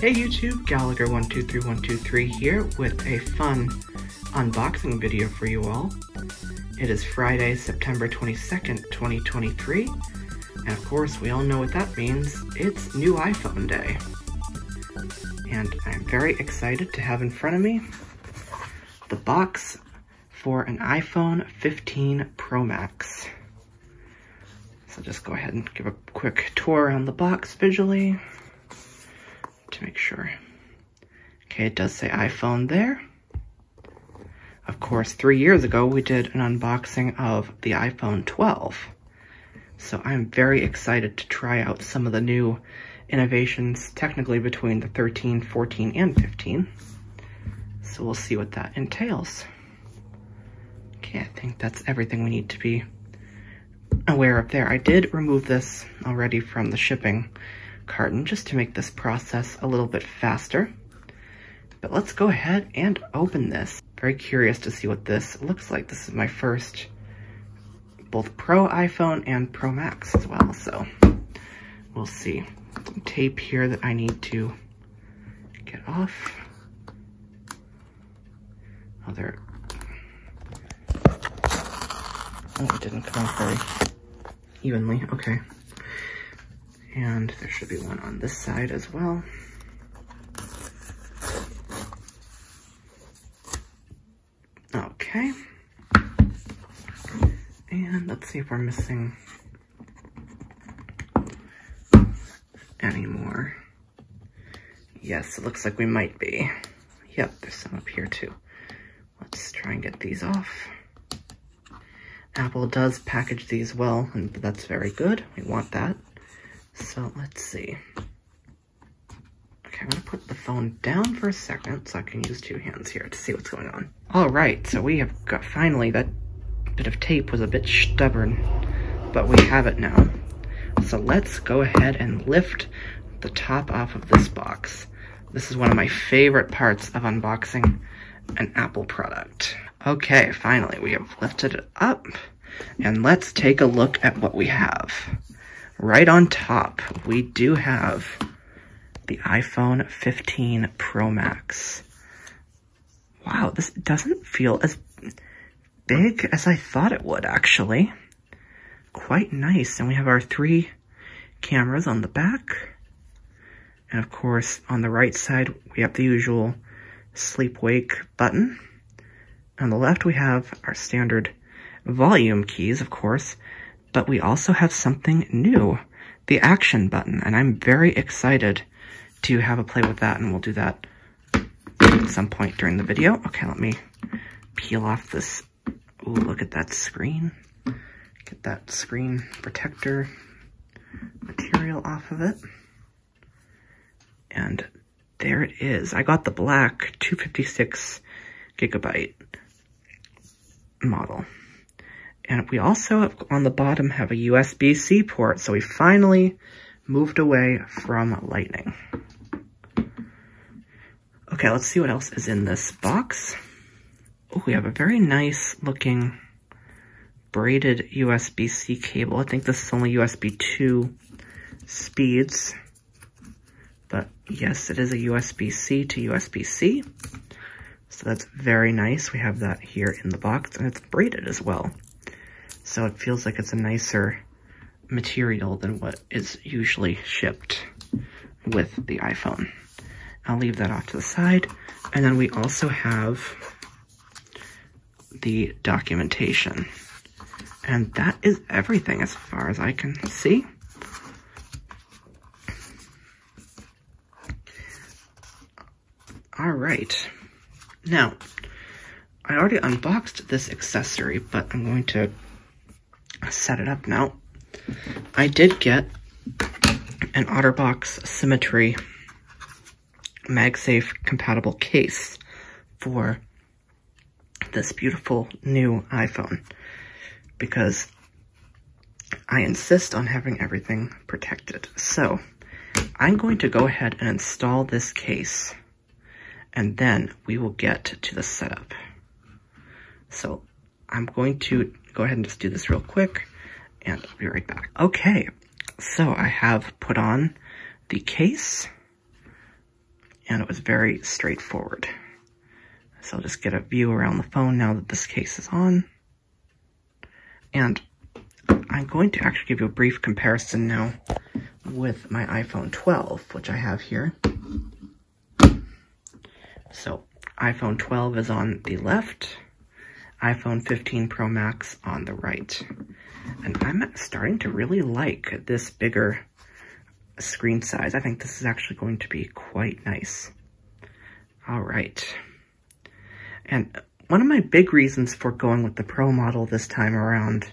Hey YouTube, Gallagher123123 here with a fun unboxing video for you all. It is Friday, September 22nd, 2023, and of course we all know what that means, it's new iPhone day. And I'm very excited to have in front of me the box for an iPhone 15 Pro Max. So just go ahead and give a quick tour around the box visually to make sure. Okay, it does say iPhone there. Of course, three years ago, we did an unboxing of the iPhone 12. So I'm very excited to try out some of the new innovations, technically between the 13, 14, and 15. So we'll see what that entails. Okay, I think that's everything we need to be aware of there. I did remove this already from the shipping carton just to make this process a little bit faster. But let's go ahead and open this. Very curious to see what this looks like. This is my first both Pro iPhone and Pro Max as well, so we'll see. Some tape here that I need to get off. Oh, there. Oh, it didn't come off very evenly. Okay. And there should be one on this side as well. Okay. And let's see if we're missing any more. Yes, it looks like we might be. Yep, there's some up here too. Let's try and get these off. Apple does package these well, and that's very good. We want that. So let's see. Okay, I'm gonna put the phone down for a second so I can use two hands here to see what's going on. All right, so we have got, finally, that bit of tape was a bit stubborn, but we have it now. So let's go ahead and lift the top off of this box. This is one of my favorite parts of unboxing an Apple product. Okay, finally, we have lifted it up, and let's take a look at what we have. Right on top, we do have the iPhone 15 Pro Max. Wow, this doesn't feel as big as I thought it would, actually. Quite nice. And we have our three cameras on the back. And of course, on the right side, we have the usual sleep-wake button. On the left, we have our standard volume keys, of course, but we also have something new, the action button, and I'm very excited to have a play with that, and we'll do that at some point during the video. Okay, let me peel off this. Ooh, look at that screen. Get that screen protector material off of it. And there it is. I got the black 256 gigabyte model. And we also, on the bottom, have a USB-C port, so we finally moved away from Lightning. Okay, let's see what else is in this box. Oh, we have a very nice looking braided USB-C cable. I think this is only USB 2 speeds. But yes, it is a USB-C to USB-C. So that's very nice. We have that here in the box, and it's braided as well so it feels like it's a nicer material than what is usually shipped with the iPhone. I'll leave that off to the side. And then we also have the documentation. And that is everything as far as I can see. All right. Now, I already unboxed this accessory, but I'm going to set it up now. I did get an OtterBox Symmetry MagSafe compatible case for this beautiful new iPhone because I insist on having everything protected. So I'm going to go ahead and install this case and then we will get to the setup. So I'm going to go ahead and just do this real quick and I'll be right back. Okay, so I have put on the case and it was very straightforward. So I'll just get a view around the phone now that this case is on. And I'm going to actually give you a brief comparison now with my iPhone 12, which I have here. So iPhone 12 is on the left, iPhone 15 Pro Max on the right. And I'm starting to really like this bigger screen size. I think this is actually going to be quite nice. All right. And one of my big reasons for going with the Pro model this time around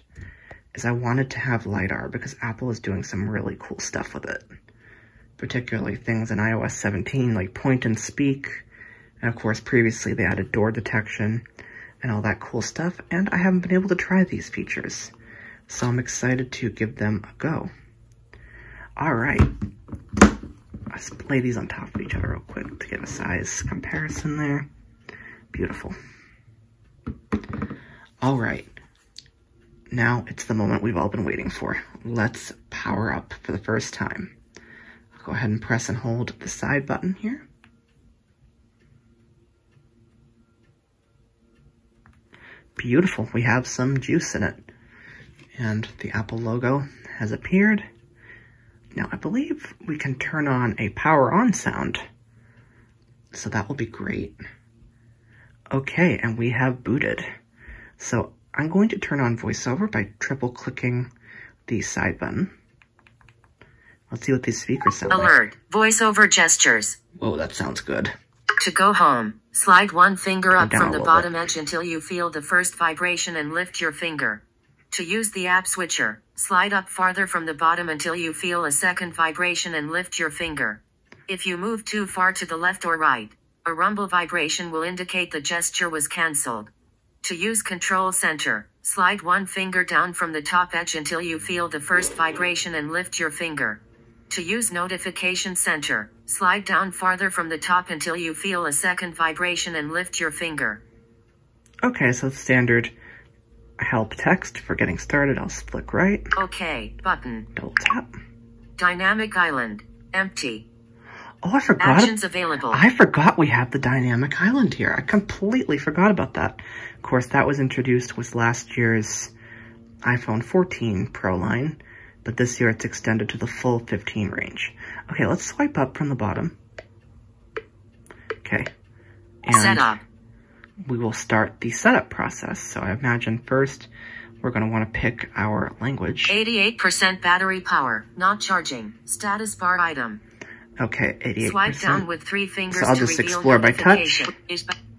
is I wanted to have LiDAR because Apple is doing some really cool stuff with it. Particularly things in iOS 17 like point and speak. And of course, previously they added door detection and all that cool stuff. And I haven't been able to try these features. So I'm excited to give them a go. All right. Let's play these on top of each other real quick to get a size comparison there. Beautiful. All right. Now it's the moment we've all been waiting for. Let's power up for the first time. I'll go ahead and press and hold the side button here. Beautiful. We have some juice in it. And the Apple logo has appeared. Now, I believe we can turn on a power on sound. So that will be great. Okay, and we have booted. So I'm going to turn on voiceover by triple clicking the side button. Let's see what these speakers sound Alert. like. Voiceover gestures. Whoa, that sounds good. To go home, slide one finger up from the bottom bit. edge until you feel the first vibration and lift your finger. To use the app switcher, slide up farther from the bottom until you feel a second vibration and lift your finger. If you move too far to the left or right, a rumble vibration will indicate the gesture was cancelled. To use Control Center, slide one finger down from the top edge until you feel the first vibration and lift your finger. To use Notification Center, slide down farther from the top until you feel a second vibration and lift your finger. Okay, so standard help text for getting started. I'll flick right. Okay, button. Double tap. Dynamic Island. Empty. Oh, I forgot. Actions available. I forgot we have the dynamic island here. I completely forgot about that. Of course, that was introduced with last year's iPhone 14 Pro line, but this year it's extended to the full 15 range. Okay, let's swipe up from the bottom. Okay. And setup. we will start the setup process. So I imagine first we're going to want to pick our language. 88% battery power, not charging. Status bar item. Okay, 88%. Swipe down with three fingers so I'll just explore by touch.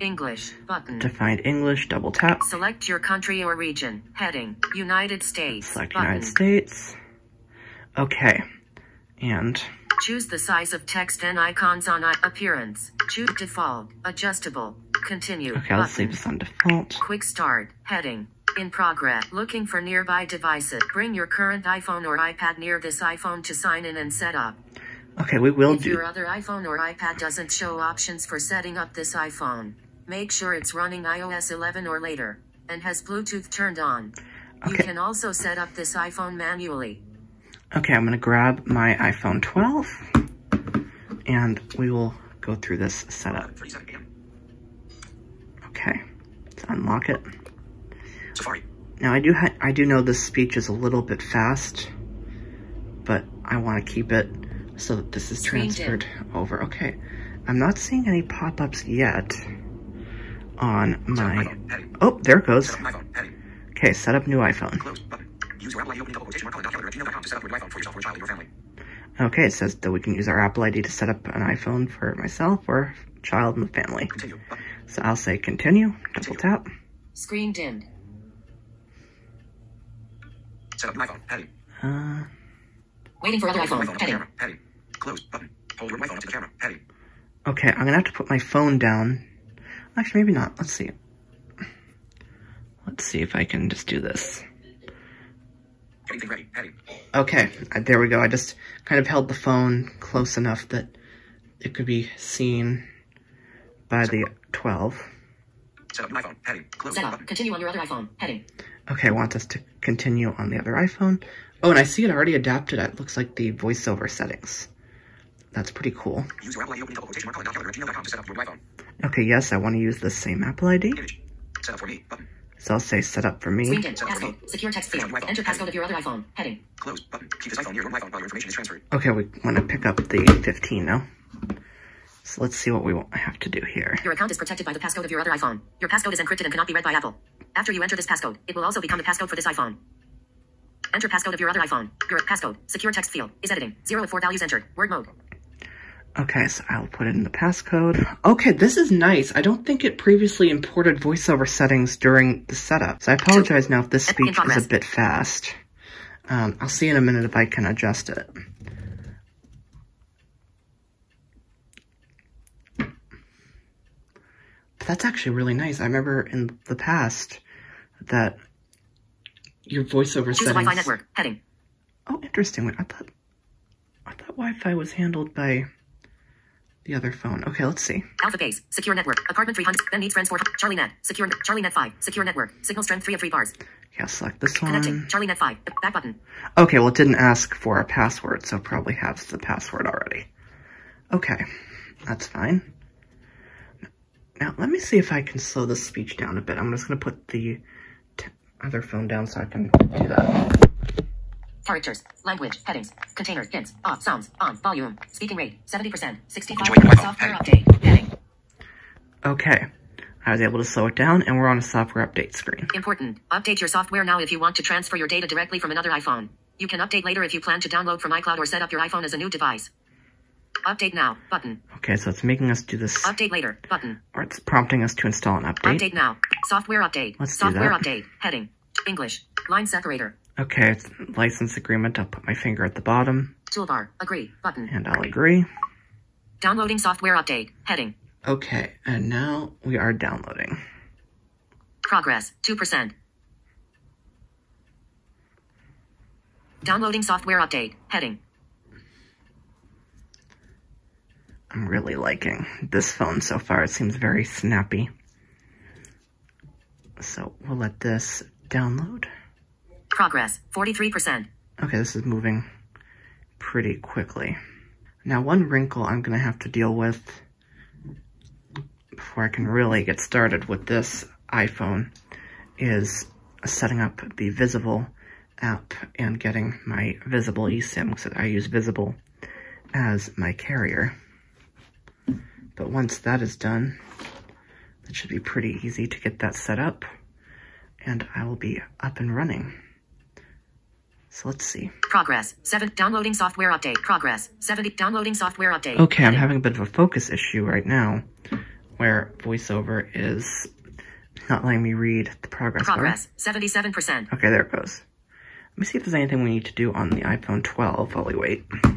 English button. To find English, double tap. Select your country or region. Heading, United States. Select button. United States. Okay, and... Choose the size of text and icons on appearance. Choose default, adjustable, continue. Okay, let's leave this on default. Quick start, heading, in progress. Looking for nearby devices. Bring your current iPhone or iPad near this iPhone to sign in and set up. Okay, we will if do. If your other iPhone or iPad doesn't show options for setting up this iPhone, make sure it's running iOS 11 or later, and has Bluetooth turned on. Okay. You can also set up this iPhone manually. Okay, I'm gonna grab my iPhone 12, and we will go through this setup. Okay, let's unlock it. Safari. Now I do I do know this speech is a little bit fast, but I want to keep it so that this is transferred over. Okay, I'm not seeing any pop-ups yet on my... Oh, there it goes. Okay, set up new iPhone. Okay, it says that we can use our Apple ID to set up an iPhone for myself or child in the family. So I'll say continue, double tap. Screen dimmed. Set up iPhone, heading. Uh... Waiting for other iPhone, heading. Close button. Hold your iPhone up to the camera. Heading. Okay, I'm gonna have to put my phone down. Actually, maybe not. Let's see. Let's see if I can just do this. Anything ready. Heading. Okay, there we go. I just kind of held the phone close enough that it could be seen by Set the 12. Set up iPhone. Heading. Close Set up. Button. Continue on your other iPhone. Heading. Okay, I want us to continue on the other iPhone. Oh, and I see it already adapted. It looks like the voiceover settings that's pretty cool. Use your Apple ID opening double quotation mark calling calendar at gmail.com to set up your iPhone. Okay, yes, I want to use the same Apple ID. Image. Set up for me. Button. So I'll say set up for me. Screened in. Passcode. Secure text field. Enter passcode of your other iPhone. Heading. Close. Button. Keep this iPhone near your own iPhone while your information is transferred. Okay, we want to pick up the 15 now. So let's see what we have to do here. Your account is protected by the passcode of your other iPhone. Your passcode is encrypted and cannot be read by Apple. After you enter this passcode, it will also become the passcode for this iPhone. Enter passcode of your other iPhone. Your passcode. Secure text field. Is editing. Zero of four values entered. Word mode. Okay, so I'll put it in the passcode. Okay, this is nice. I don't think it previously imported voiceover settings during the setup. So I apologize now if this speech is a bit fast. Um, I'll see in a minute if I can adjust it. But that's actually really nice. I remember in the past that your voiceover Choose settings... Wi-Fi network. Heading. Oh, interesting. I thought I thought Wi-Fi was handled by the other phone. Okay, let's see. Alpha base. Secure network. Apartment 300. Then needs friends 4. Charlie net. Secure. Charlie net 5. Secure network. Signal strength 3 of 3 bars. Yeah, select this Connecting. one. Charlie net 5. Back button. Okay, well, it didn't ask for a password, so it probably has the password already. Okay, that's fine. Now, let me see if I can slow this speech down a bit. I'm just going to put the t- other phone down so I can do that. Characters. Language. Headings. Container. Hints. Off. Sounds. On. Volume. Speaking rate. 70%. 65. Enjoy your iPhone. Software update. Heading. Okay, I was able to slow it down, and we're on a software update screen. Important. Update your software now if you want to transfer your data directly from another iPhone. You can update later if you plan to download from iCloud or set up your iPhone as a new device. Update now. Button. Okay, so it's making us do this, Update later. Button. or it's prompting us to install an update. Update now. Software update. Let's do Software that. update. Heading. English. Line separator. Okay, it's license agreement. I'll put my finger at the bottom, Toolbar. Agree. Button. and I'll agree. Downloading software update. Heading. Okay, and now we are downloading. Progress. 2%. Downloading software update. Heading. I'm really liking this phone so far. It seems very snappy. So we'll let this download. Progress. 43%. Okay, this is moving pretty quickly. Now, one wrinkle I'm going to have to deal with before I can really get started with this iPhone is setting up the Visible app and getting my Visible eSIM because I use Visible as my carrier. But once that is done, it should be pretty easy to get that set up and I will be up and running. So let's see. Progress. 7. Downloading software update. Progress. 70. Downloading software update. Okay, I'm having a bit of a focus issue right now where VoiceOver is not letting me read the progress, Progress. 77%. Okay, there it goes. Let me see if there's anything we need to do on the iPhone 12 while we wait. Let's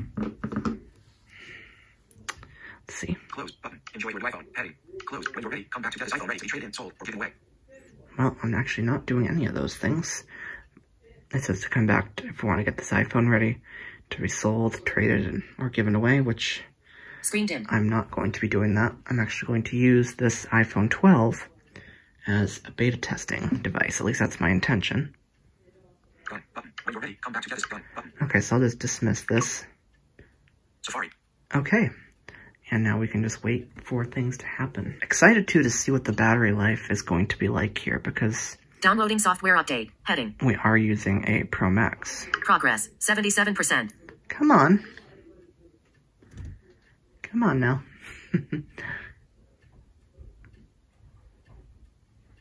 see. Close. Button. Enjoy your iPhone. Heading. Close. When you're ready, come back to this iPhone ready to be traded in, sold, or given away. Well, I'm actually not doing any of those things. It says to come back to, if we want to get this iPhone ready to be sold, traded, and, or given away, which Screened in. I'm not going to be doing that. I'm actually going to use this iPhone 12 as a beta testing device. At least that's my intention. Gun. Button. When you're ready, come back to get this gun. Button. Okay, so I'll just dismiss this. Safari. Okay. And now we can just wait for things to happen. Excited too to see what the battery life is going to be like here because Downloading software update. Heading. we are using a Pro Max. Progress. 77%. Come on. Come on now.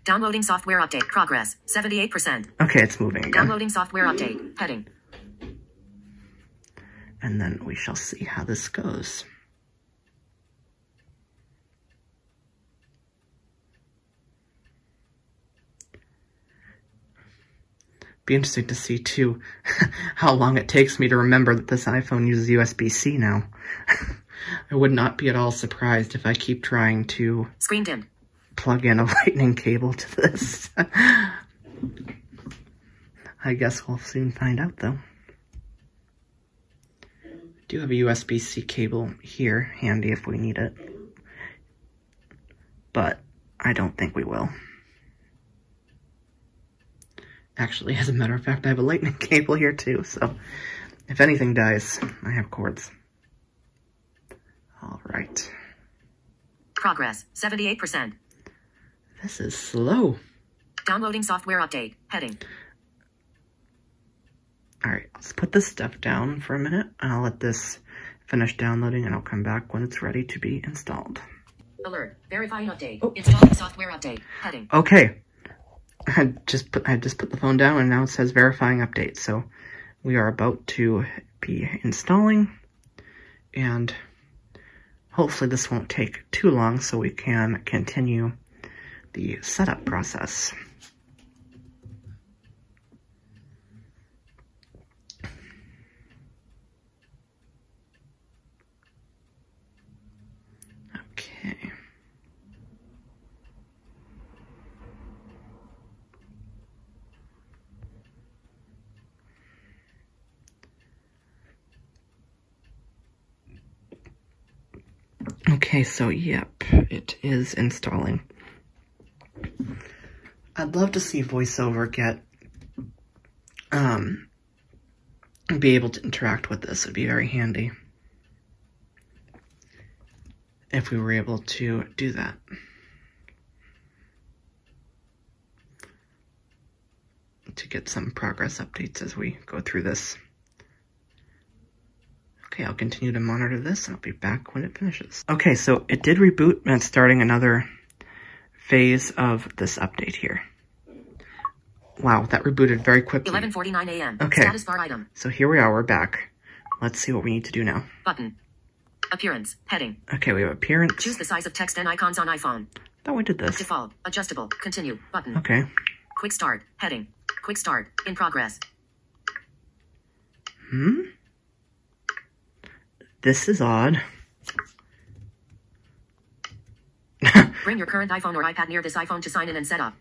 Downloading software update. Progress. 78%. Okay, it's moving again. Downloading software update. Heading. And then we shall see how this goes. Be interesting to see too how long it takes me to remember that this iPhone uses USB-C now. I would not be at all surprised if I keep trying to Screen plug in a lightning cable to this. I guess we'll soon find out though. do have a USB-C cable here, handy if we need it. But I don't think we will. Actually, as a matter of fact, I have a lightning cable here too, so if anything dies, I have cords. All right. Progress 78%. This is slow. Downloading software update. Heading. All right, let's put this stuff down for a minute. And I'll let this finish downloading and I'll come back when it's ready to be installed. Alert. Verifying update. Oh. Installing software update. Heading. Okay. I just put I just put the phone down and now it says verifying update. So we are about to be installing and hopefully this won't take too long so we can continue the setup process. Okay. Okay, so yep, it is installing. I'd love to see VoiceOver get, um, be able to interact with this. It'd be very handy if we were able to do that. To get some progress updates as we go through this. Okay, I'll continue to monitor this and I'll be back when it finishes. Okay, so it did reboot and it's starting another phase of this update here. Wow, that rebooted very quickly. 11:49 a.m. Okay. Status bar item. So here we are, we're back. Let's see what we need to do now. Button. Appearance. Heading. Okay, we have appearance. Choose the size of text and icons on iPhone. Thought we did this. Default. Adjustable. Continue. Button. Okay. Quick start. Heading. Quick start. In progress. Hmm? This is odd. Bring your current iPhone or iPad near this iPhone to sign in and set up.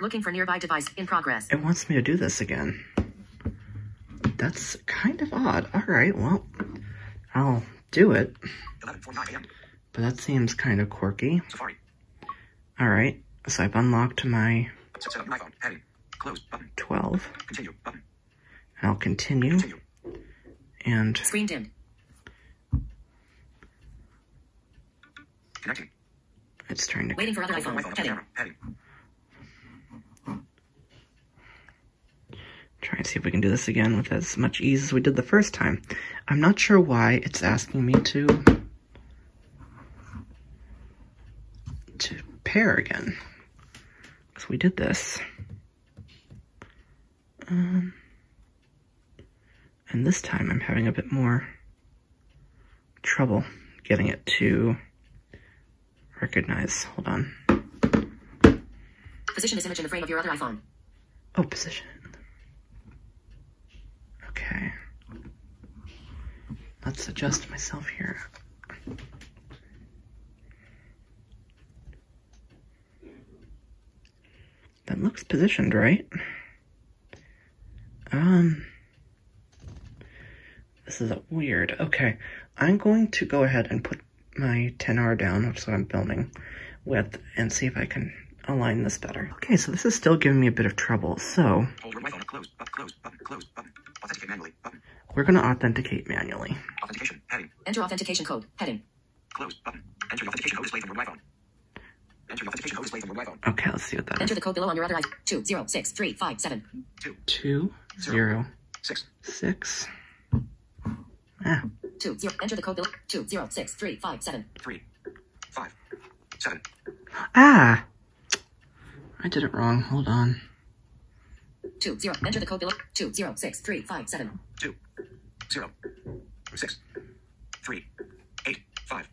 Looking for nearby device. In progress. It wants me to do this again. That's kind of odd. Alright, well, I'll do it. 11:49 a.m. But that seems kind of quirky. Safari. Alright, so I've unlocked my Set set up iPhone. Heading. Close button. 12. Continue. And I'll continue. Continue. And Screen dimmed. Connecting. it's trying to... Waiting for other iPhone. iPhone. iPhone. Heading. Heading. Try and see if we can do this again with as much ease as we did the first time. I'm not sure why it's asking me to... to pair again. Because we did this. Um, and this time I'm having a bit more trouble getting it to recognize. Hold on. Position this image in the frame of your other iPhone. Oh, position. Okay. Let's adjust myself here. That looks positioned, right? Um, this is weird. Okay, I'm going to go ahead and put my XR down, which is what I'm filming with, and see if I can align this better. Okay, so this is still giving me a bit of trouble. So Hold. Close. Button. Close. Button. Close. Manually. We're going to authenticate manually. Authentication. Heading. Enter authentication code. Heading. Close. Button. Enter the authentication code displayed from your iPhone. Enter the authentication code displayed from your iPhone. Okay, let's see what that Enter is. the code below on your other iPhone. Two zero six three five seven. Two. Two, zero, Six. six. Ah, Two zero. Enter the code below. Two zero six three five seven. Three. Five. Seven. ah! I did it wrong. Hold on. Two zero. Enter the code below. Two zero six three five seven. Two. Zero. Six. Three. Eight. Five.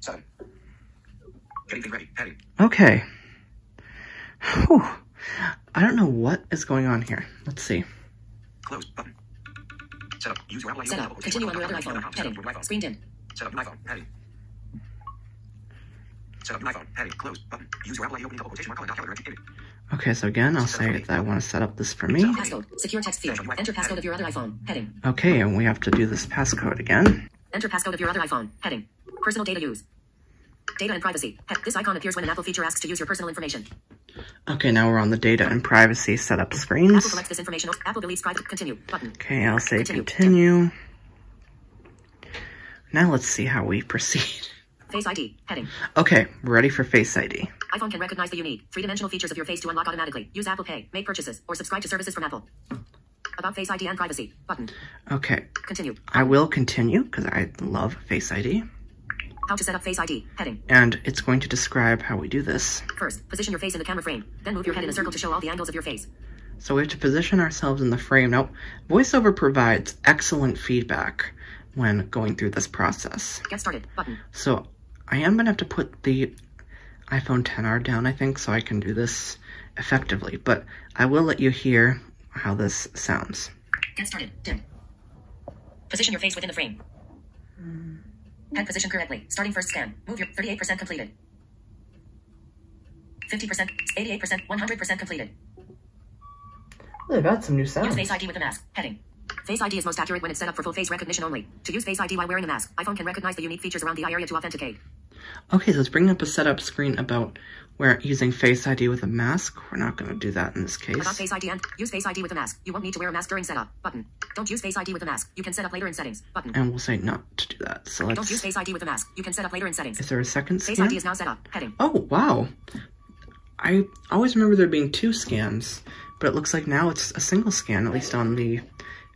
Seven. Getting ready. Heading. Okay. Whew. I don't know what is going on here. Let's see. Close. Button. Set up. Use your Apple ID. Set up. Continue on your other iPhone. Set up Heading. your iPhone. Screen dimmed. Set up an iPhone. Heading. Set up an iPhone. Heading. Close. Button. Use your Apple ID opening double quotation mark on calendar entry. Image. Okay, so again, I'll say that I want to set up this for me. Passcode. Secure text field. Enter passcode of your other iPhone. Heading. Okay, and we have to do this passcode again. Enter passcode of your other iPhone. Heading. Personal data use. Data and privacy. This icon appears when an Apple feature asks to use your personal information. Okay, now we're on the data and privacy setup screens. Apple collects this information. Apple deletes private. Continue. Button. Okay, I'll say Continue. continue. Now let's see how we proceed. Face ID. Heading. Okay, we're ready for Face ID. iPhone can recognize the unique, three-dimensional features of your face to unlock automatically. Use Apple Pay, make purchases, or subscribe to services from Apple. About Face ID and privacy. Button. Okay, Continue. I will continue because I love Face ID. How to set up Face ID. Heading. And it's going to describe how we do this. First, position your face in the camera frame. Then move your head in a circle to show all the angles of your face. So we have to position ourselves in the frame. Now, VoiceOver provides excellent feedback when going through this process. Get started. Button. So I am going to have to put the iPhone XR down, I think, so I can do this effectively. But I will let you hear how this sounds. Get started. Dim. Position your face within the frame. Hmm. Head position correctly. Starting first scan. Move your 38% completed. 50%, 88%, 100% completed. They've got some new Use. Face ID with a mask. Heading. Face ID is most accurate when it's set up for full face recognition only. To use Face ID while wearing a mask, iPhone can recognize the unique features around the eye area to authenticate. Okay, so it's bringing up a setup screen about where using Face ID with a mask. We're not going to do that in this About case. Face ID and use Face ID with a mask. You won't need to wear a mask during setup. Button. Don't use Face ID with a mask. You can set up later in settings. Button. And we'll say not to do that. So Don't use Face ID with a mask. You can set up later in settings. Is there a second scan? Face? ID is now set up. Heading. Oh, wow. I always remember there being two scans, but it looks like now it's a single scan, at least on the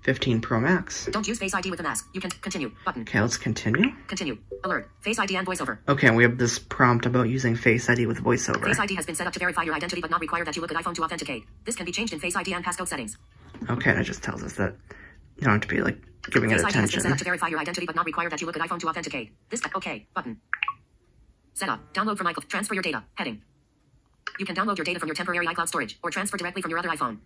15 Pro Max. Don't use Face ID with a mask. You can continue. Button. Okay, let's continue. Continue. Alert. Face ID and voiceover. Okay, and we have this prompt about using Face ID with voiceover. Face ID has been set up to verify your identity but not require that you look at iPhone to authenticate. This can be changed in Face ID and passcode settings. Okay, and it just tells us that you don't have to be, like, giving it Face ID has been set up to verify your identity but not require that you look at iPhone to authenticate. This OK. Button. Setup. Download from iCloud. Transfer your data. Heading. You can download your data from your temporary iCloud storage or transfer directly from your other iPhone.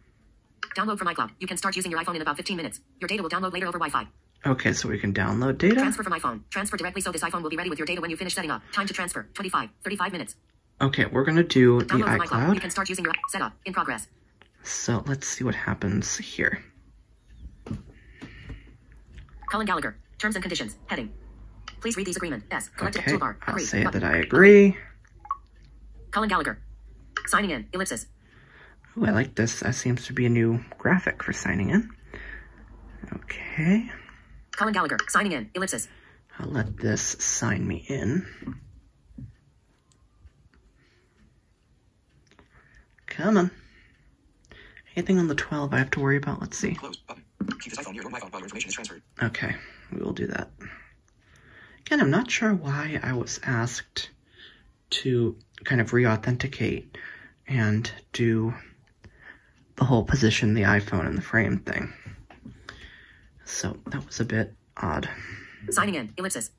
Download from iCloud. You can start using your iPhone in about 15 minutes. Your data will download later over Wi-Fi. Okay, so we can download data. Transfer from iPhone. Transfer directly so this iPhone will be ready with your data when you finish setting up. Time to transfer. 25. 35 minutes. Okay, we're gonna do the Download from iCloud. You can start using your setup. In progress. So let's see what happens here. Colin Gallagher. Terms and conditions. Heading. Please read these agreement. S. Collective Okay, toolbar. I'll Agree. say Button. that I agree. Colin Gallagher. Signing in. Ellipsis. Ooh, I like this. That seems to be a new graphic for signing in. Okay, Colin Gallagher. Signing in. Ellipsis. I'll let this sign me in. Come on. Anything on the 12 I have to worry about? Let's see. Close button. Keep this iPhone near your Wi-Fi while your information is transferred. Okay, we will do that. Again, I'm not sure why I was asked to kind of re-authenticate and do the whole position the iPhone in the frame thing. So that was a bit odd. Signing in. Ellipsis.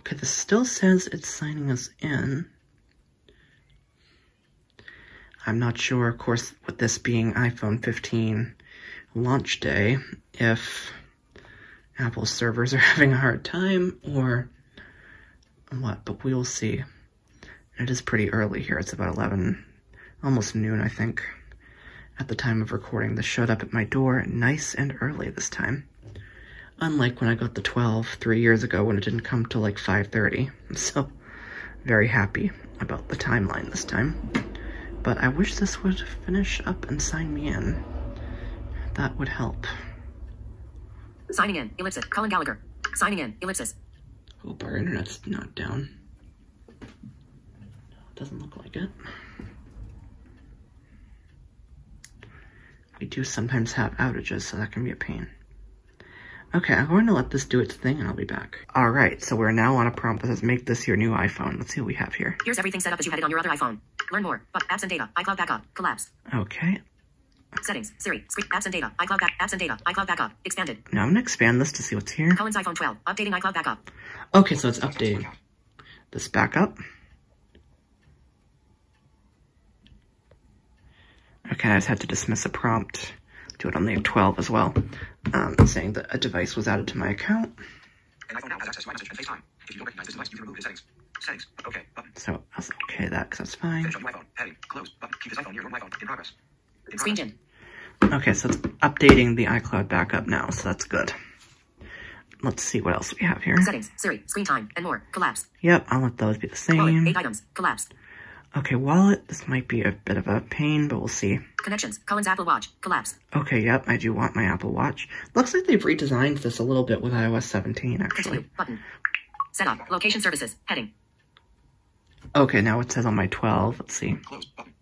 Okay, this still says it's signing us in. I'm not sure, of course, with this being iPhone 15 launch day, if Apple's servers are having a hard time or what, but we'll see. It is pretty early here. It's about 11, almost noon, I think, at the time of recording. This showed up at my door nice and early this time. Unlike when I got the 12 three years ago when it didn't come till like 5.30. So very happy about the timeline this time. But I wish this would finish up and sign me in. That would help. Signing in. Ellipsis. Colin Gallagher. Signing in. Ellipsis. Hope our internet's not down. Doesn't look like it. We do sometimes have outages, so that can be a pain. Okay, I'm going to let this do its thing and I'll be back. Alright, so we're now on a prompt that says make this your new iPhone. Let's see what we have here. Here's everything set up as you had it on your other iPhone. Learn more. But apps and data. iCloud backup. Collapse. Okay, Settings. Siri. Screen. Apps and data. iCloud back. Apps and data. iCloud backup. Expanded. now I'm going to expand this to see what's here. Colin's iPhone 12. Updating iCloud backup. Okay, so it's updating this back Okay, I just had to dismiss a prompt. Do it on the 12 as well, um, saying that a device was added to my account. An iPhone now has access to iMessage and FaceTime. If you don't recognize this device, you can remove it settings. Settings. Okay. Button. So I'll okay that because that's fine. Finish on your iPhone. Heading. Close. Button. Keep this iPhone near your iPhone. In progress. In Screen progress. Jin. Okay, so it's updating the iCloud backup now, so that's good. Let's see what else we have here. Settings. Siri. Screen time. And more. Collapse. Yep, I'll let those be the Wallet. same. Eight items. Collapsed. Okay, wallet. This might be a bit of a pain, but we'll see. Connections. Colin's Apple Watch. Collapse. Okay, yep, I do want my Apple Watch. Looks like they've redesigned this a little bit with iOS 17, actually. Continue. Button. Setup. Location services. Heading. Okay, now it says on my 12. Let's see. Close. Button.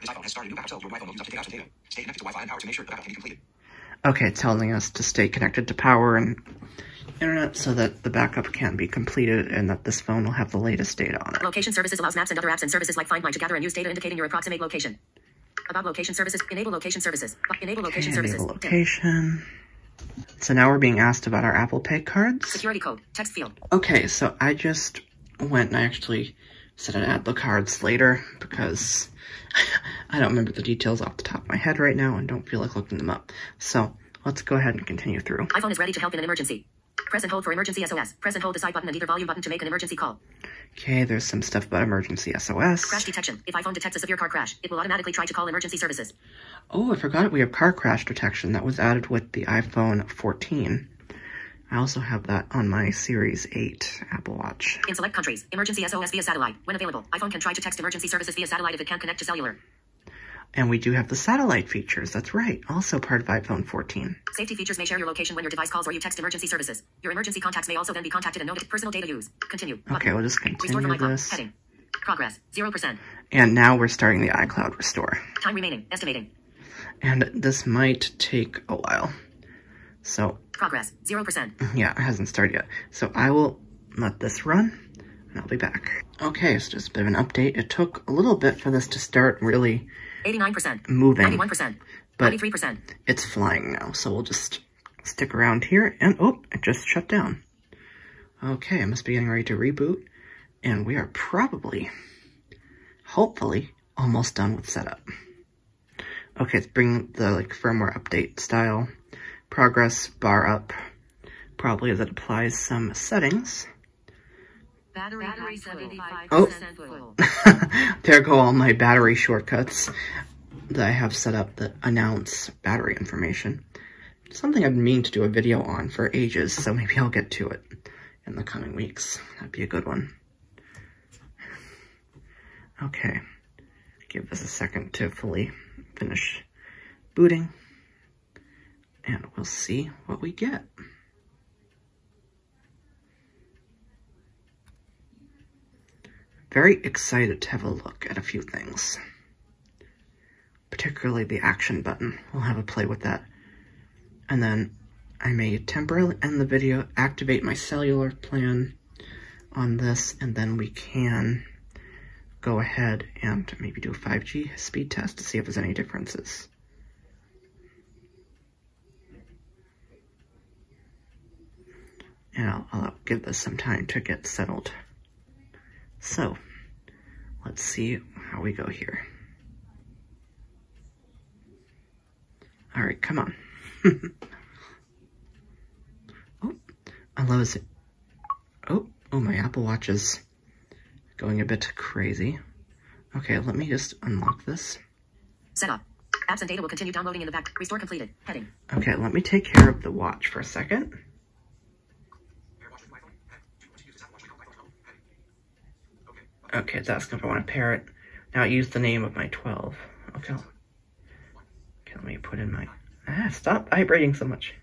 This iPhone has started new backup cell. Your Wi-Fi will use up to take data. Stay connected to Wi-Fi and power to make sure the backup can be completed. Okay, it's telling us to stay connected to power and internet so that the backup can be completed and that this phone will have the latest data on it. Location services allows maps and other apps and services like Find My to gather and use data indicating your approximate location. About location services. Enable location services. Enable location Okay, services. enable location. So now we're being asked about our Apple Pay cards. Security code. Text field. Okay, so I just went and I actually said I'd add the cards later because I don't remember the details off the top of my head right now and don't feel like looking them up. So let's go ahead and continue through. iPhone is ready to help in an emergency. Press and hold for emergency SOS. Press and hold the side button and either volume button to make an emergency call. Okay, there's some stuff about emergency SOS. Crash detection. If iPhone detects a severe car crash, it will automatically try to call emergency services. Oh, I forgot we have car crash detection that was added with the iPhone 14. I also have that on my Series 8 Apple Watch. In select countries, emergency SOS via satellite. When available, iPhone can try to text emergency services via satellite if it can't connect to cellular. And we do have the satellite features, that's right, also part of iPhone 14. Safety features may share your location when your device calls or you text emergency services. Your emergency contacts may also then be contacted and noted. Personal data use. Continue. Button. Okay, we'll just continue this. Heading. Progress. 0%. And now we're starting the iCloud restore. Time remaining. Estimating. And this might take a while. So, Progress. 0%. yeah, it hasn't started yet. So I will let this run, and I'll be back. Okay, so just a bit of an update. It took a little bit for this to start really 89%. moving. 91%. But- 93%. It's flying now, so we'll just stick around here. And, oh, it just shut down. Okay, I must be getting ready to reboot. And we are probably, hopefully, almost done with setup. Okay, let's bring the like firmware update style. Progress bar up. Probably as it applies some settings. Battery, 75% Oh. there go all my battery shortcuts that I have set up that announce battery information. Something I've been meaning to do a video on for ages, so maybe I'll get to it in the coming weeks. That'd be a good one. Okay, give this a second to fully finish booting, and we'll see what we get. Very excited to have a look at a few things. Particularly the action button. We'll have a play with that. And then I may temporarily end the video, activate my cellular plan on this, and then we can go ahead and maybe do a 5G speed test to see if there's any differences. And I'll, I'll give this some time to get settled. So, let's see how we go here. All right, come on. oh, I love this. Oh, oh, my Apple Watch is going a bit crazy. Okay, let me just unlock this. Setup. Apps and data will continue downloading in the back. Restore completed. Heading. Okay, let me take care of the watch for a second. Pair watch with Wi-Fi. Head. Do you want to use this Apple Watch with Wi-Fi phone? Heading. Okay. It's asking if I want to pair it. Now use the name of my 12. Okay. Okay, let me put in my... Ah, stop vibrating so much.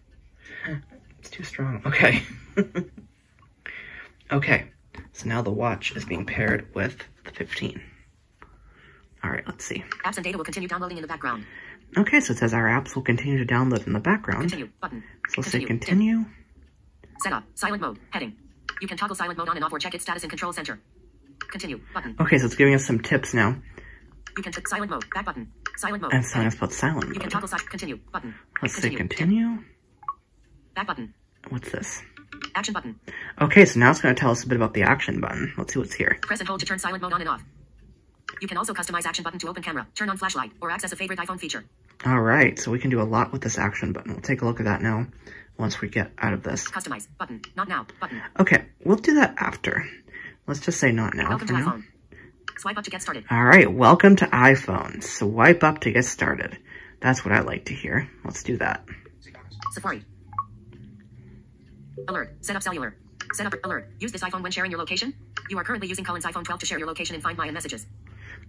It's too strong. Okay. okay, so now the watch is being paired with the 15. All right, let's see. Apps and data will continue downloading in the background. Okay, so it says our apps will continue to download in the background. Continue. Button. So we'll say Dim. continue. Setup. Silent mode. Heading. You can toggle silent mode on and off or check its status in Control Center. Continue. Button. Okay, so it's giving us some tips now. You can click silent mode. Back button. Silent mode. And it's telling us about silent You can toggle si- continue. Button. Let's say continue. Back button. What's this? Action button. Okay, so now it's going to tell us a bit about the action button. Let's see what's here. Press and hold to turn silent mode on and off. You can also customize action button to open camera, turn on flashlight, or access a favorite iPhone feature. All right, so we can do a lot with this action button. We'll take a look at that now once we get out of this. Customize button. Not now button. Okay, we'll do that after. Let's just say not now Welcome to iPhone. Swipe up to get started. All right, welcome to iPhone. Swipe up to get started. That's what I like to hear. Let's do that. Safari. Alert. Set up cellular. Set up alert. Use this iPhone when sharing your location. You are currently using Colin's iPhone 12 to share your location and Find My Messages.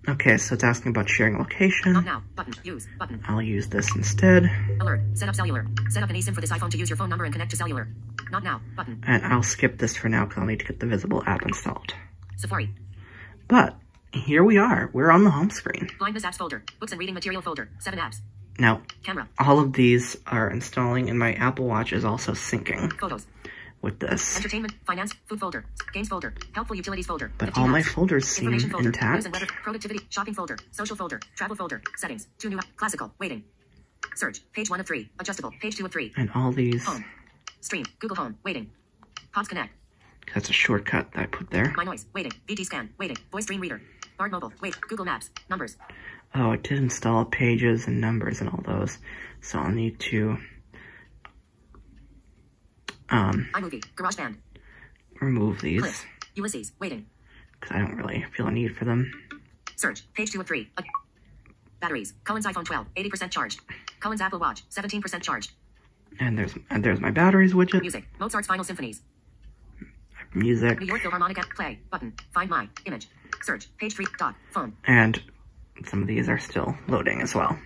Okay, so it's asking about sharing location. Not now. Button. Use. Button. I'll use this instead. Alert. Set up cellular. Set up an eSIM for this iPhone to use your phone number and connect to cellular. Not now. Button. And I'll skip this for now because I'll need to get the Visible app installed. Safari. But here we are. We're on the home screen. Blindness apps folder. Books and reading material folder. Seven apps. Now, Camera. all of these are installing and my Apple Watch is also syncing Photos. with this. Entertainment. Finance. Food folder. Games folder. Helpful utilities folder. But 15 all my apps. folders seem Information folder. News and weather. Productivity. Shopping folder. Social folder. Travel folder. Settings. Two new. Classical. Waiting. Search. Page one of three. Adjustable. Page two of three. And all these, Home. Stream. Google Home. Waiting. Pods Connect. that's a shortcut that I put there. My noise. Waiting. VT scan. Waiting. Voice Dream Reader. Bard Mobile. Wait. Google Maps. Numbers. Oh, it did install pages and numbers and all those. So I'll need to um, iMovie. GarageBand. remove these Clips. Ulysses. Waiting. because I don't really feel a need for them. Search. Page two of three. Batteries. Colin's iPhone 12. 80% charged. Colin's Apple Watch. 17% charged. And there's and there's my batteries widget, Music. Mozart's Final Symphonies. music, New York Philharmonic app. Play. Button. Find my. Image. Search. Page three. Dot. Phone. and some of these are still loading as well.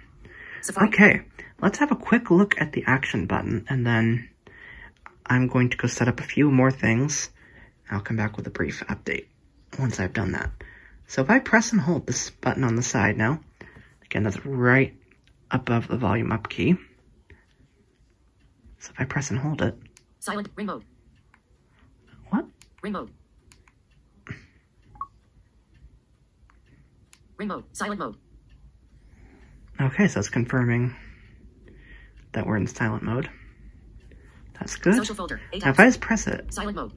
Safari. Okay, let's have a quick look at the action button and then I'm going to go set up a few more things. I'll come back with a brief update once I've done that. So if I press and hold this button on the side now, again, that's right above the volume up key. So if I press and hold it, Silent. Ring mode. what? Ring mode. Ring mode. Silent mode. Okay, so it's confirming that we're in silent mode. That's good. Social folder. Now if I just press it, Silent mode.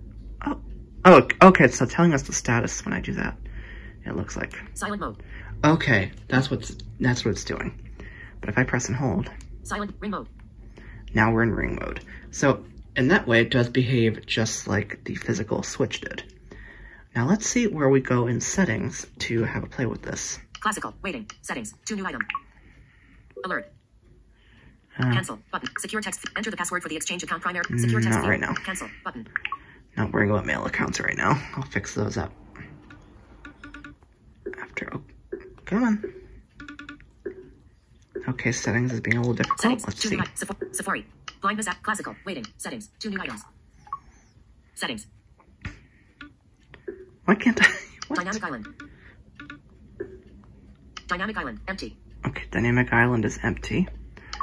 oh, oh, okay, so telling us the status when I do that. It looks like. Silent mode. Okay, that's what's that's what it's doing. But if I press and hold, Silent. Ring mode. Now we're in ring mode. So in that way, it does behave just like the physical switch did. Now let's see where we go in settings to have a play with this. Classical. Waiting. Settings. Two new item. Alert. Uh, Cancel. Button. Secure text. Enter the password for the exchange account primary. Secure text. not field. right now. Cancel. Button. not worrying about mail accounts right now. I'll fix those up. After, oh, come on. Okay, settings is being a little difficult. Settings. Let's Two see. Safari. Safari. Blindness app. Classical. Waiting. Settings. Two new items. Settings. Why can't I? What? Dynamic island. Dynamic island. Empty. Okay, dynamic island is empty.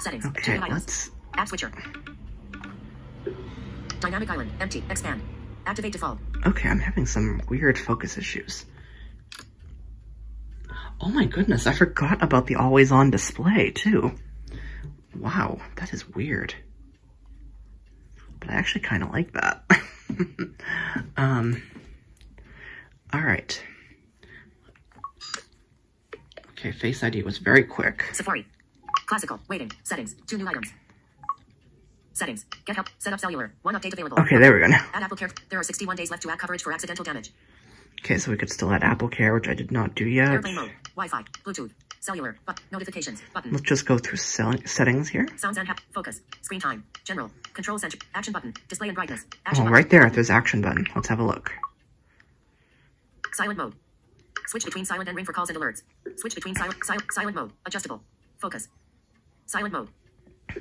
Settings. Okay, let's App switcher. Dynamic island. Empty. Expand. Activate default. Okay, I'm having some weird focus issues. Oh my goodness, I forgot about the always on display too. Wow, that is weird. But I actually kind of like that. um, alright. Okay, Face ID was very quick. Safari. Classical. Waiting. Settings. Two new items. Settings. Get help. Set up cellular. One update available. Okay, there we go now. Add Apple Care. There are 61 days left to add coverage for accidental damage. Okay, so we could still add Apple Care, which I did not do yet. Airplane mode. Wi-Fi. Bluetooth. Cellular. But notifications. Button. Let's just go through sell- settings here. Sounds and. Focus. Screen time. General. Control center. Action button. Display and brightness. Oh, Action button. right there, there's action button. Let's have a look. Silent mode. Switch between silent and ring for calls and alerts. Switch between silent, silent, silent mode. Adjustable. Focus. Silent mode.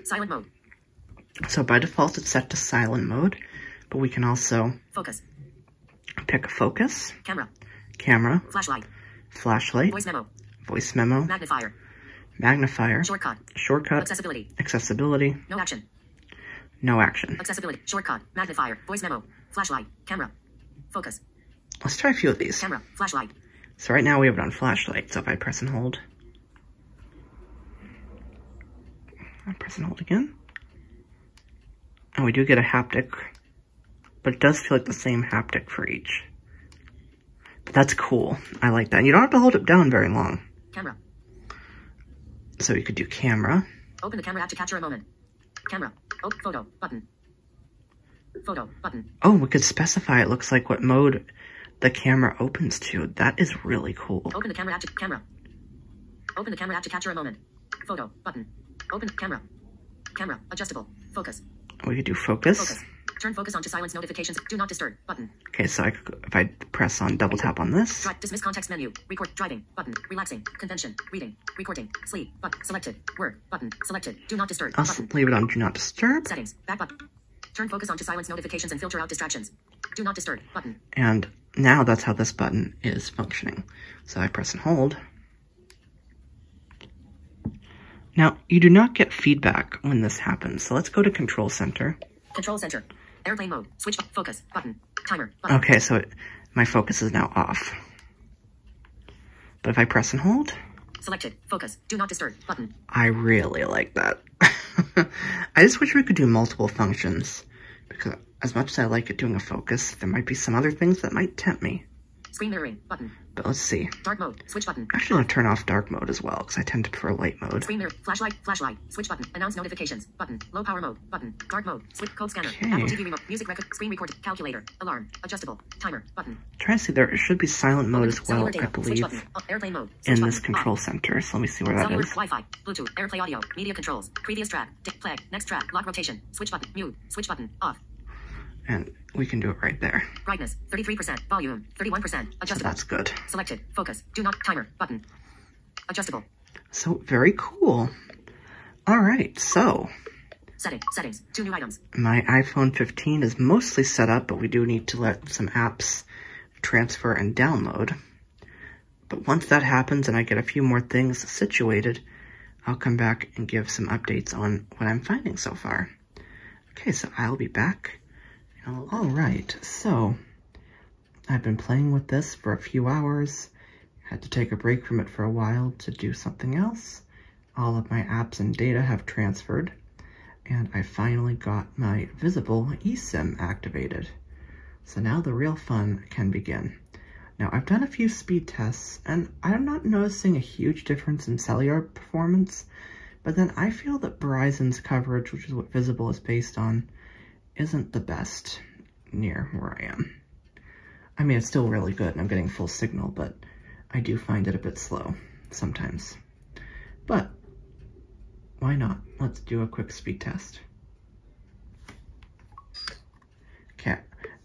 Silent mode. So by default, it's set to silent mode, but we can also Focus. Pick focus, Camera. camera, Flashlight. flashlight, Voice memo. voice memo, Magnifier. magnifier, Shortcut. shortcut, Accessibility. accessibility, No action. no action. Accessibility. Shortcut. Magnifier. Voice memo. Flashlight. Camera. Focus. Let's try a few of these. Camera. Flashlight. So right now we have it on flashlight, so if I press and hold, I press and hold again, and we do get a haptic, but it does feel like the same haptic for each. But that's cool. I like that. And you don't have to hold it down very long. Camera. So you could do camera. Open the camera app to capture a moment. Camera. Oh, photo. Button. Photo. Button. Oh, we could specify it looks like what mode the camera opens to. That is really cool. Open the camera app to camera. Open the camera app to capture a moment. Photo. Button. Open camera. Camera. Adjustable. Focus. We could do focus. Focus. Turn focus on to silence notifications. Do not disturb button. Okay, so I, if I press on double tap on this, Dri- dismiss context menu. Record driving button. Relaxing. Convention. Reading. Recording. Sleep. But selected. Word button. Selected. Do not disturb I'll button. leave it on do not disturb. Settings. Back button. Turn focus on to silence notifications and filter out distractions. Do not disturb button. And now that's how this button is functioning. So I press and hold. Now, you do not get feedback when this happens. So let's go to Control Center. Control center. Airplane mode. Switch focus button. Timer button. Okay, so it, my focus is now off. But if I press and hold, Selected. Focus. Do not disturb button. I really like that. I just wish we could do multiple functions. Because as much as I like it doing a focus, there might be some other things that might tempt me. Screen mirroring button. But let's see. Dark mode. Switch button. Actually, I'm gonna turn off dark mode as well, because I tend to prefer light mode. Screen mirror. Flashlight. Flashlight. Switch button. Announce notifications button. Low power mode button. Dark mode. Switch code scanner. Okay. Apple TV remote. Music record. Screen record. Calculator. Alarm. Adjustable. Timer button. trying to see, there should be silent mode as well, I believe. Uh, airplane mode. Switch in this control center. So let me see where that is. Wi-Fi, Bluetooth, AirPlay audio, media controls, previous track, play, next track, lock rotation, switch button, mute, switch button, off, And we can do it right there. brightness, 33%, volume, 31%, So adjustable, that's good. selected, focus, do not, timer, button, adjustable, So, very cool. Alright, so, setting, settings, two new items, my iPhone 15 is mostly set up, but we do need to let some apps transfer and download. But once that happens and I get a few more things situated, I'll come back and give some updates on what I'm finding so far. Okay, so I'll be back. All right, so I've been playing with this for a few hours. Had to take a break from it for a while to do something else. All of my apps and data have transferred and I finally got my visible eSIM activated. So now the real fun can begin. Now I've done a few speed tests and I'm not noticing a huge difference in cellular performance, but then I feel that Verizon's coverage, which is what Visible is based on, isn't the best near where I am. I mean, it's still really good and I'm getting full signal, but I do find it a bit slow sometimes. But why not? Let's do a quick speed test. Okay,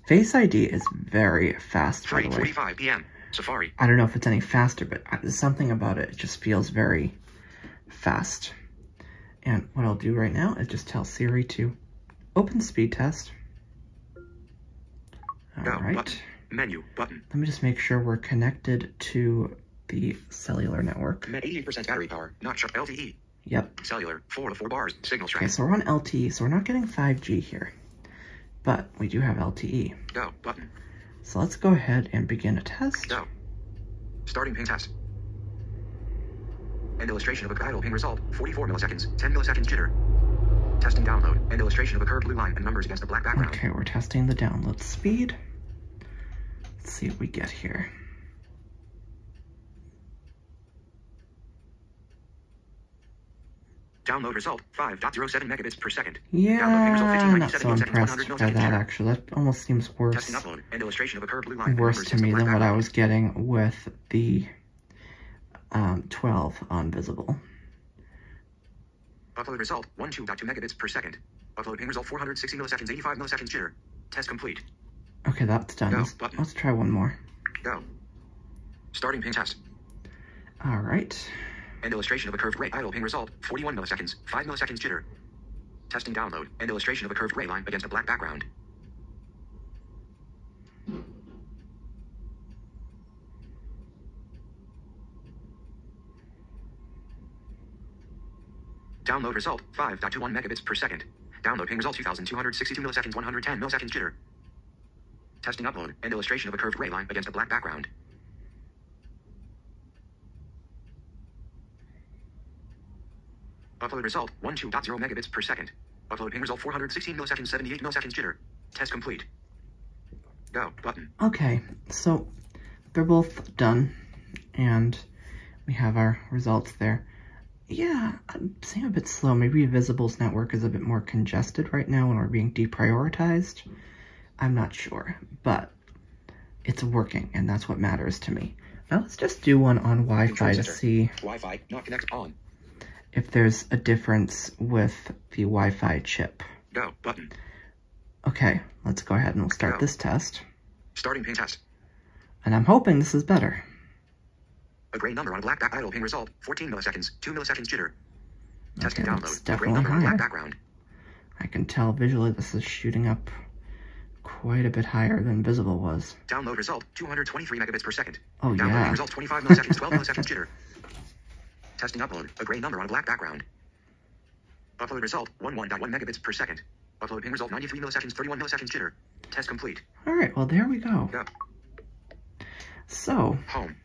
Face ID is very fast, by the way. 3:45 p.m. Safari. I don't know if it's any faster, but something about it. It just feels very fast. And what I'll do right now is just tell Siri to open speed test. All right. button. Menu button. Let me just make sure we're connected to the cellular network. Met 88% battery power. Not sharp LTE. Yep. Cellular. 4 to 4 bars. Signal strength. Okay, so we're on LTE, so we're not getting 5G here. But we do have LTE. Go button. So let's go ahead and begin a test. Go. Starting ping test. End illustration of a idle ping result. 44 milliseconds. 10 milliseconds jitter. Testing download. Illustration of a curved blue line and numbers against a black background. Okay, we're testing the download speed. Let's see what we get here. Download result. 5.07 megabits per second. Yeah, 15, not so impressed by that actually. That almost seems worse, Testing upload. End illustration of a curved blue line. worse to me than what I was getting with the um, 12 on Visible. Upload result 12.2 megabits per second. Upload ping result 460 milliseconds, 85 milliseconds jitter. Test complete. Okay, that's done. Go, Let's, button. let's try one more. Go. Starting ping test. All right. End illustration of a curved ray idle ping result 41 milliseconds, 5 milliseconds jitter. Testing download. End illustration of a curved ray line against a black background. Download result 5.21 megabits per second. Download ping result 2262 milliseconds, 110 milliseconds jitter. Testing upload. and illustration of a curved ray line against a black background. Upload result 12.0 megabits per second. Upload ping result 416 milliseconds, 78 milliseconds jitter. Test complete. Go button. Okay, so they're both done, and we have our results there. Yeah, um, I'm seeing a bit slow. Maybe Visible's network is a bit more congested right now and we're being deprioritized. I'm not sure, but it's working, and that's what matters to me. Now let's just do one on Wi-Fi to see Wi-Fi not connect on. if there's a difference with the Wi-Fi chip. Go button. Okay, let's go ahead and we'll start this test. Starting ping test. And I'm hoping this is better. A gray number on a black back idle ping result. 14 milliseconds. 2 milliseconds jitter. Okay, Testing download. A gray number on black background. I can tell visually this is shooting up quite a bit higher than visible was. Download result. 223 megabits per second. Oh Download yeah. result. 25 milliseconds. 12 milliseconds jitter. Testing upload. A gray number on a black background. Upload result. 11.1 megabits per second. Upload ping result. 93 milliseconds. 31 milliseconds jitter. Test complete. All right, well there we go. Go. So, Home.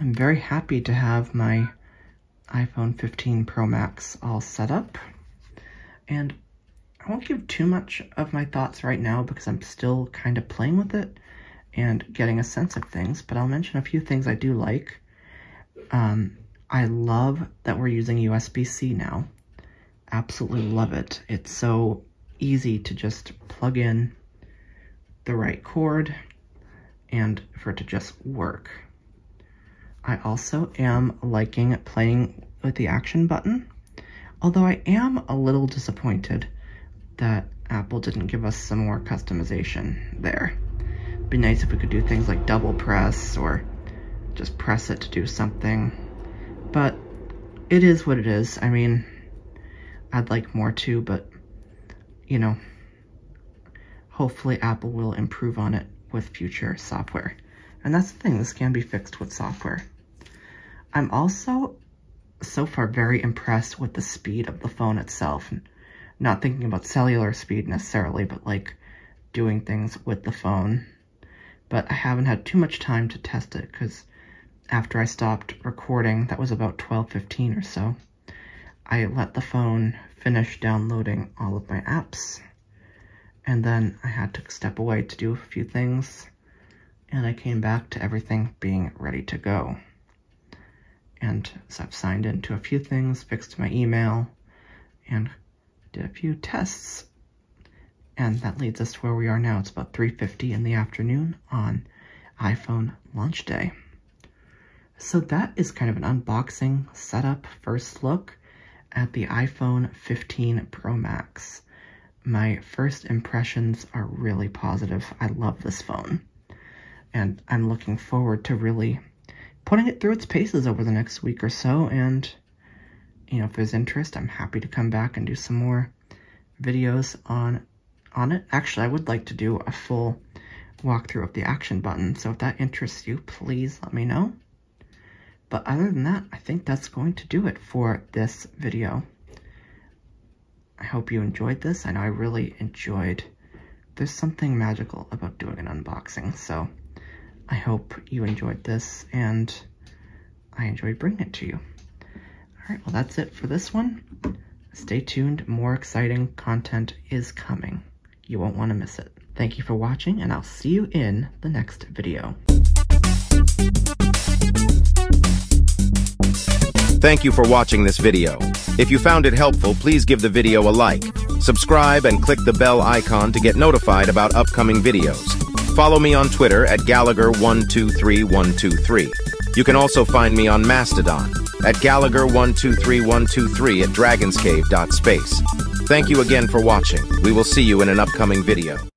I'm very happy to have my iPhone 15 Pro Max all set up. And I won't give too much of my thoughts right now because I'm still kind of playing with it and getting a sense of things, but I'll mention a few things I do like. Um, I love that we're using USB-C now. Absolutely love it. It's so easy to just plug in the right cord and for it to just work. I also am liking playing with the action button, although I am a little disappointed that Apple didn't give us some more customization there. It'd Be nice if we could do things like double press or just press it to do something, but it is what it is. I mean, I'd like more too, but you know, hopefully Apple will improve on it with future software. And that's the thing, this can be fixed with software. I'm also so far very impressed with the speed of the phone itself. Not thinking about cellular speed necessarily, but like doing things with the phone. But I haven't had too much time to test it because after I stopped recording, that was about 12.15 or so, I let the phone finish downloading all of my apps. And then I had to step away to do a few things. And I came back to everything being ready to go. And so I've signed into a few things, fixed my email, and did a few tests. And that leads us to where we are now. It's about 3.50 in the afternoon on iPhone launch day. So that is kind of an unboxing setup first look at the iPhone 15 Pro Max. My first impressions are really positive. I love this phone. And I'm looking forward to really putting it through its paces over the next week or so. And, you know, if there's interest, I'm happy to come back and do some more videos on on it. Actually, I would like to do a full walkthrough of the action button. So if that interests you, please let me know. But other than that, I think that's going to do it for this video. I hope you enjoyed this. I know I really enjoyed. There's something magical about doing an unboxing, so I hope you enjoyed this and I enjoyed bringing it to you. All right, well, that's it for this one. Stay tuned. More exciting content is coming. You won't want to miss it. Thank you for watching, and I'll see you in the next video. Thank you for watching this video. If you found it helpful, please give the video a like. Subscribe and click the bell icon to get notified about upcoming videos. Follow me on Twitter at Gallagher123123. You can also find me on Mastodon at Gallagher123123 at dragonscave.space. Thank you again for watching. We will see you in an upcoming video.